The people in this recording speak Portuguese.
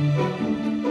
Música